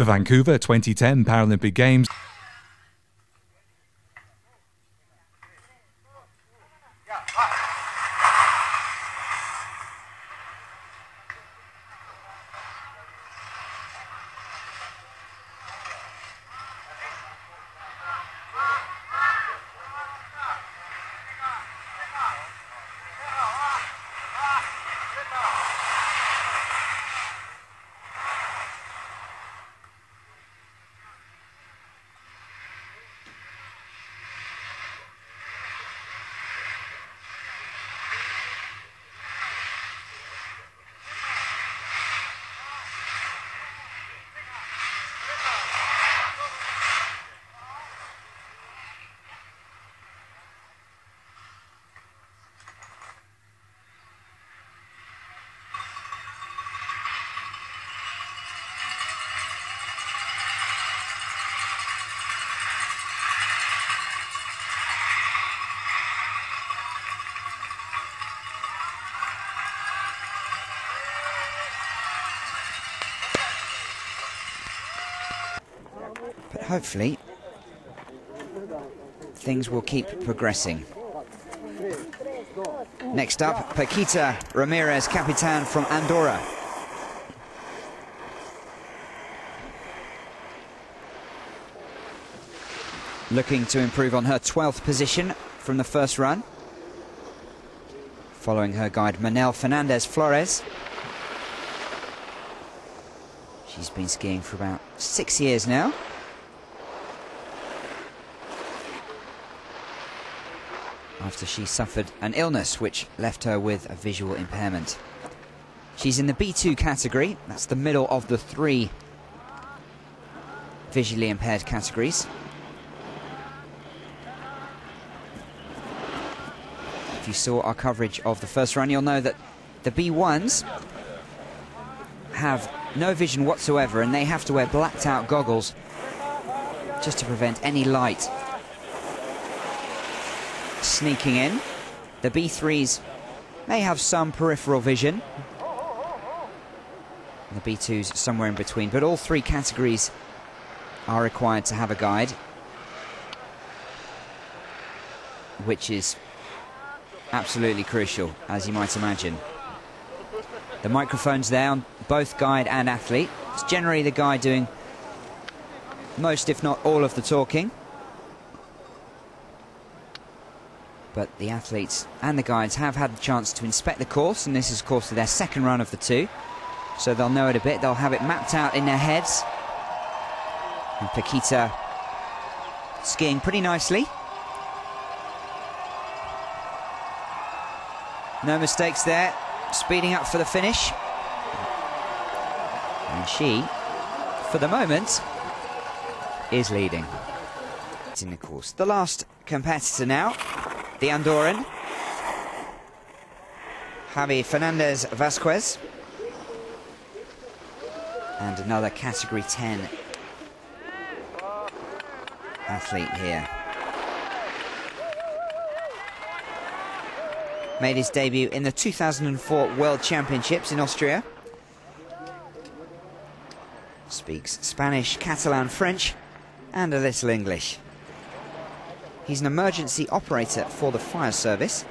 The Vancouver 2010 Paralympic Games. Hopefully, things will keep progressing. Next up, Paquita Ramirez, Capitan from Andorra. Looking to improve on her 12th position from the first run. Following her guide, Manel Fernandez Flores. She's been skiing for about six years now. After she suffered an illness which left her with a visual impairment. She's in the B2 category, that's the middle of the three visually impaired categories. If you saw our coverage of the first run, you'll know that the B1s have no vision whatsoever and they have to wear blacked out goggles just to prevent any light sneaking in. The B3s may have some peripheral vision. The B2s somewhere in between, but all three categories are required to have a guide, which is absolutely crucial, as you might imagine. The microphone's there on both guide and athlete. It's generally the guide doing most, if not all, of the talking. But the athletes and the guides have had the chance to inspect the course, and this is, of course, their second run of the two. So they'll know it a bit, they'll have it mapped out in their heads. And Paquita skiing pretty nicely. No mistakes there, speeding up for the finish. And she, for the moment, is leading. In the course. The last competitor now, the Andorran, Javi Fernandez Vasquez. And another category 10 athlete here. Made his debut in the 2004 World Championships in Austria. Speaks Spanish, Catalan, French, and a little English. He's an emergency operator for the fire service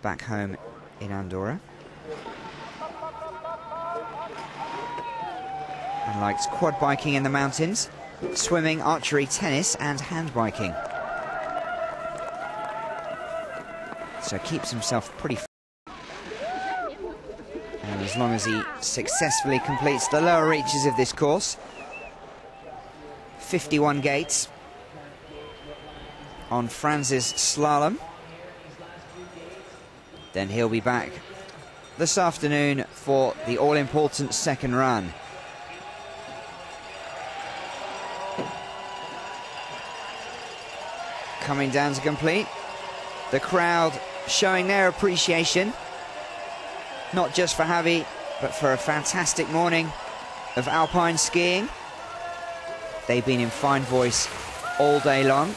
back home in Andorra. And likes quad biking in the mountains, swimming, archery, tennis, and hand biking. So keeps himself pretty. And as long as he successfully completes the lower reaches of this course, 51 gates on Franz's slalom. Then he'll be back this afternoon for the all-important second run. Coming down to complete. The crowd showing their appreciation, not just for Javi, but for a fantastic morning of alpine skiing. They've been in fine voice all day long.